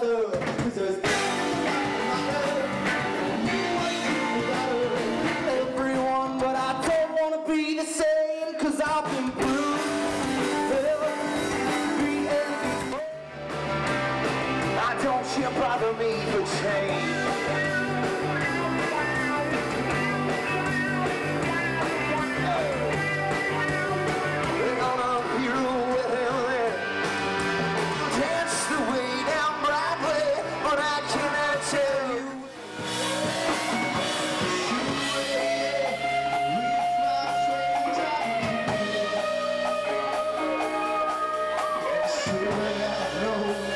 cuidado, Everyone, but I don't wanna be the same, cause I've been bruised. I don't you bother me You know.